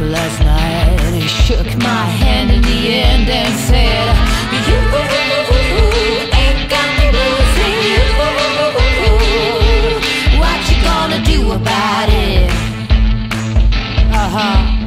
last night. He shook my hand in the end and said you ain't got me losing you. What you gonna do about it? Uh-huh.